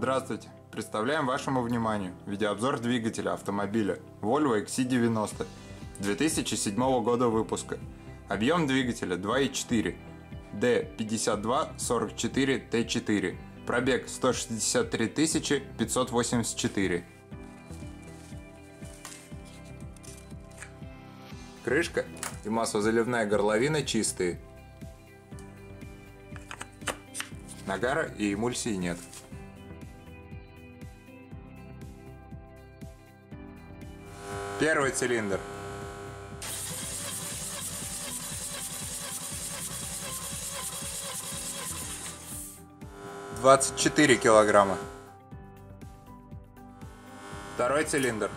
Здравствуйте! Представляем вашему вниманию видеообзор двигателя автомобиля Volvo XC90 2007 года выпуска. Объем двигателя 2.4 D5244T4. Пробег 163 584. Крышка и маслозаливная горловина чистые. Нагара и эмульсии нет. Первый цилиндр. Двадцать четыре килограмма. Второй цилиндр.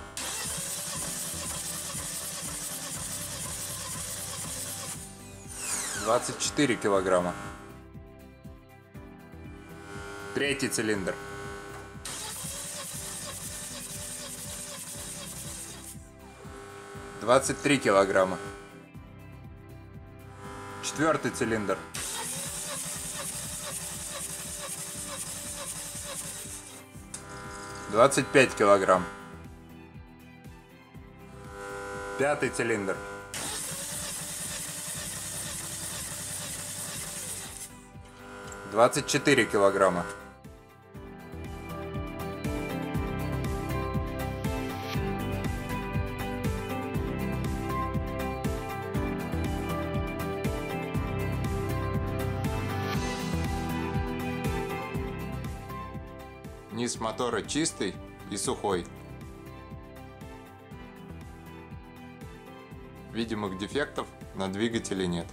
Двадцать четыре килограмма. Третий цилиндр. 23 килограмма. Четвертый цилиндр. Двадцать пять килограмм. Пятый цилиндр. Двадцать четыре килограмма. Низ мотора чистый и сухой. Видимых дефектов на двигателе нет.